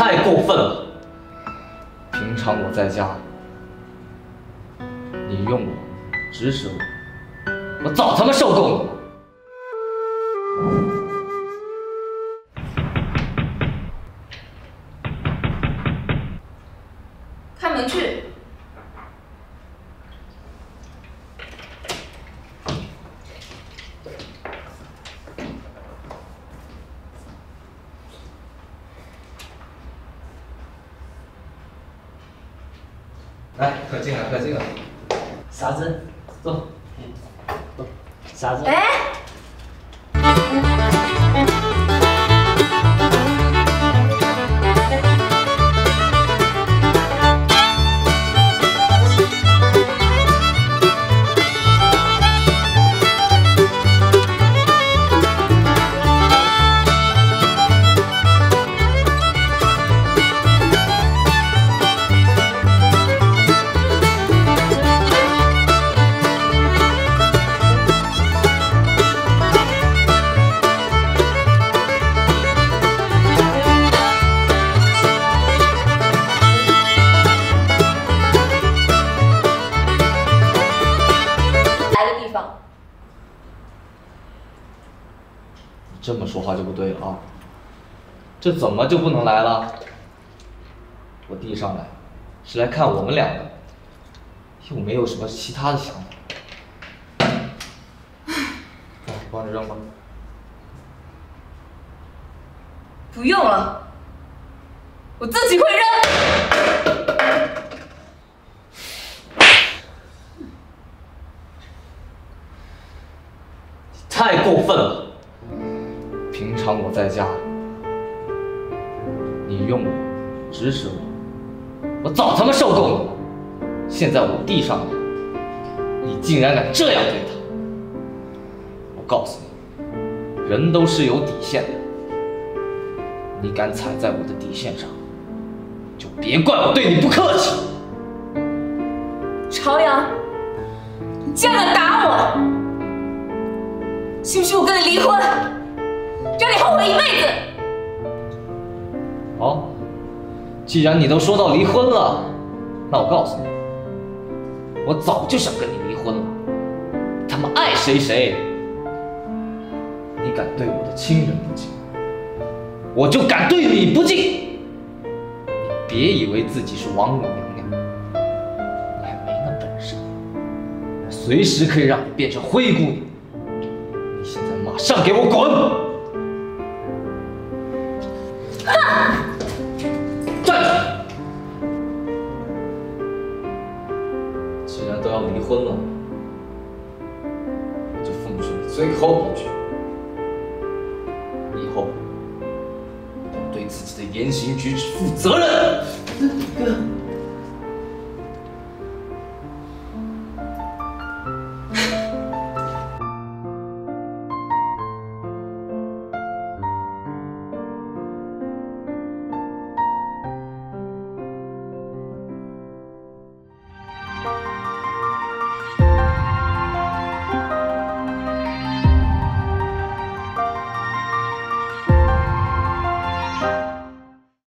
太过分了！平常我在家，你用我，指使我，我早他妈受够了。开门去。来，快进来，快进来。傻子，坐。坐。傻子。哎。这么说话就不对了啊！这怎么就不能来了？我弟上来是来看我们俩的，又没有什么其他的想法。来，帮着扔吧。不用了，我自己会扔。太过分了！常我在家，你用我，指使我，我早他妈受够了。现在我弟上来，你竟然敢这样对他！我告诉你，人都是有底线的，你敢踩在我的底线上，就别怪我对你不客气。朝阳，你竟然敢打我！信不信我跟你离婚？既然你都说到离婚了，那我告诉你，我早就想跟你离婚了。他妈爱谁谁，你敢对我的亲人不敬，我就敢对你不敬。你别以为自己是王母娘娘，你还没那本事，随时可以让你变成灰姑娘。你现在马上给我滚！要离婚了，我就奉劝。你最后一句：以后对自己的言行举止负责任。